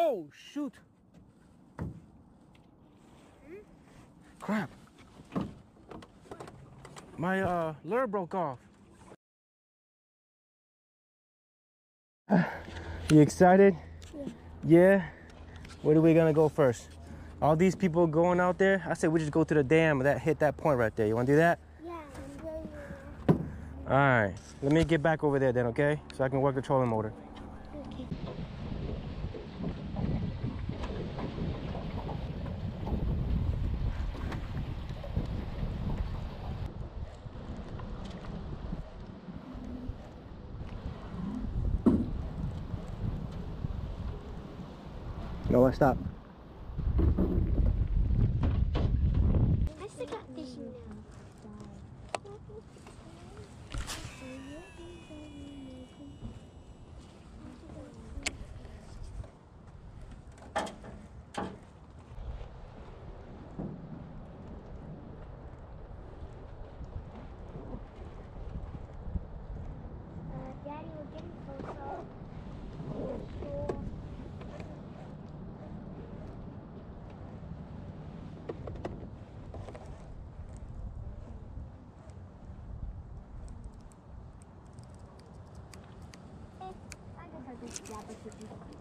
Oh, shoot. Crap. My uh, lure broke off. You excited? Yeah. Where are we gonna go first? All these people going out there. I said we just go to the dam that hit that point right there. You wanna do that? Yeah, All right. Let me get back over there then, okay? So I can work the trolling motor. No, I stop. I hurt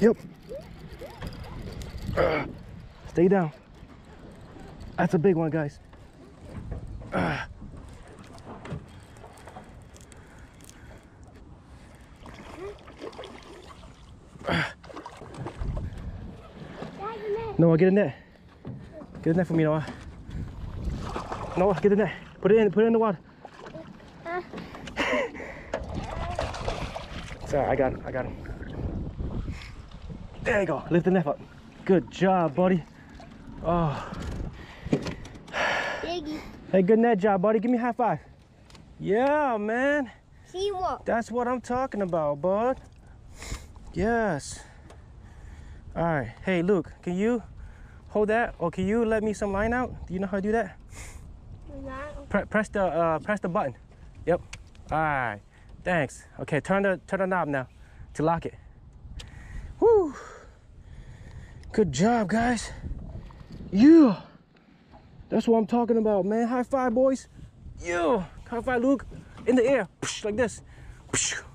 Yep. Uh, stay down. That's a big one, guys. Uh. Noah, get in there. Get in there for me, Noah. Noah, get in there. Put it in. Put it in the water. Sorry, I got him, I got it. There you go. Lift the net up. Good job, buddy. Oh, Biggie. hey, good net job, buddy. Give me a high five. Yeah, man. See what? That's what I'm talking about, bud. Yes. All right. Hey, Luke, can you hold that, or can you let me some line out? Do you know how to do that? Not. Pre- press the uh, press the button. Yep. All right. Thanks. Okay, turn the turn the knob now to lock it. Woo. Good job, guys. Yeah. That's what I'm talking about, man. High five, boys. Yeah. High five, Luke. In the air, like this.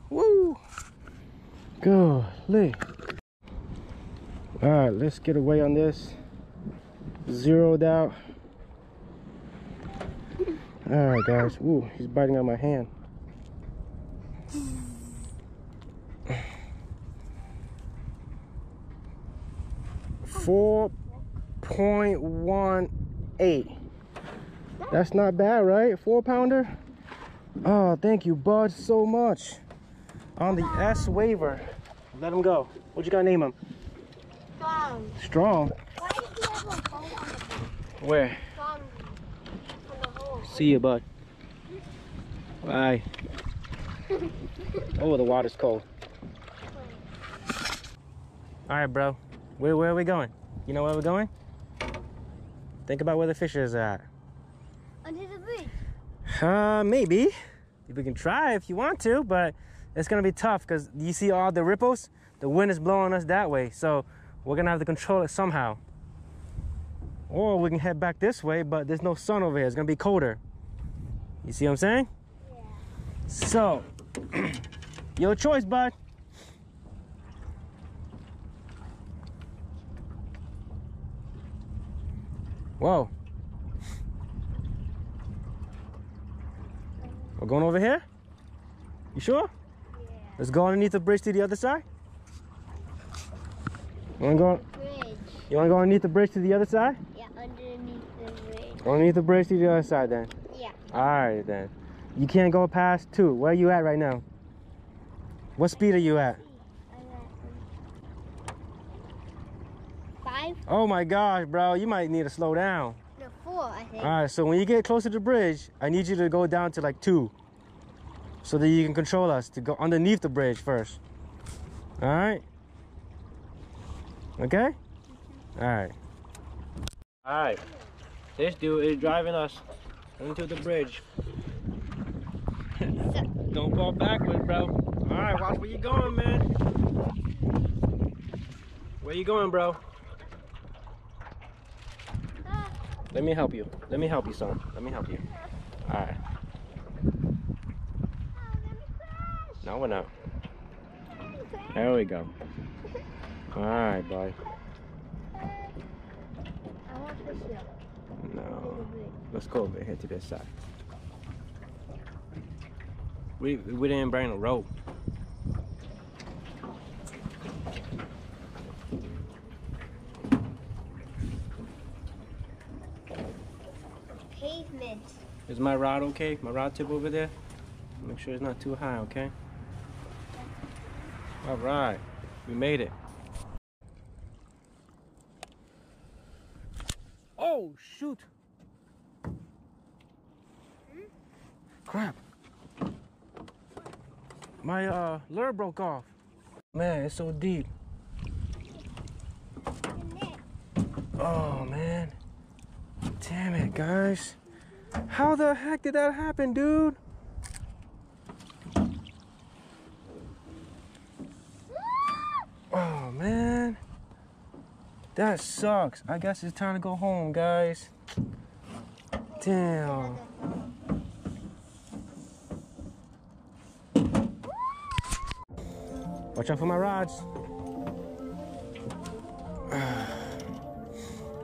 Woo. Lee. All right, let's get away on this. Zeroed out. All right, guys. Ooh, he's biting on my hand. Four point one eight. That's not bad, right? Four pounder. Oh, thank you, bud, so much. On the S-Waver. Let him go. What you gotta name him? Strong. Strong. Why did you have a phone on the Where? strong? See you, bud. Bye. oh, the water's cold. All right, bro. Where, where are we going? You know where we're going? Think about where the fish is at. Under the bridge. Uh, maybe. We can try if you want to, but it's gonna be tough because you see all the ripples? The wind is blowing us that way, so we're gonna have to control it somehow. Or we can head back this way, but there's no sun over here. It's gonna be colder. You see what I'm saying? Yeah. So, your choice, bud. Whoa. We're going over here? You sure? Yeah. Let's go underneath the bridge to the other side. You wanna go? Bridge. You wanna go underneath the bridge to the other side? Yeah, underneath the bridge. Underneath the bridge to the other side then? Yeah. Alright then. You can't go past two. Where are you at right now? What speed are you at? Oh my gosh, bro, you might need to slow down. No, four, I think. All right, so when you get close to the bridge, I need you to go down to like two, so that you can control us to go underneath the bridge first. All right. Okay. All right. All right. This dude is driving us into the bridge. Don't fall backwards, bro. All right, watch where you're going, man. Where you going, bro? Let me help you. Let me help you, son. Let me help you. All right. No, we're not. There we go. All right, boy. No. Let's go over here to this side. We we didn't bring a rope. Pavement. Is my rod okay? My rod tip over there? Make sure it's not too high, okay? All right, we made it. Oh shoot! Crap! My uh lure broke off. Man, it's so deep. Oh man. Damn it, guys. How the heck did that happen, dude? Oh man. That sucks. I guess it's time to go home, guys. Damn. Watch out for my rods.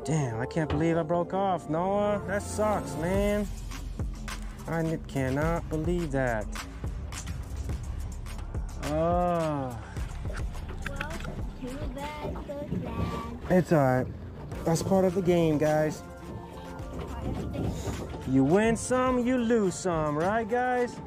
Damn, I can't believe I broke off, Noah. That sucks, man. I cannot believe that. Oh, it's alright. That's part of the game, guys. You win some, you lose some, right, guys?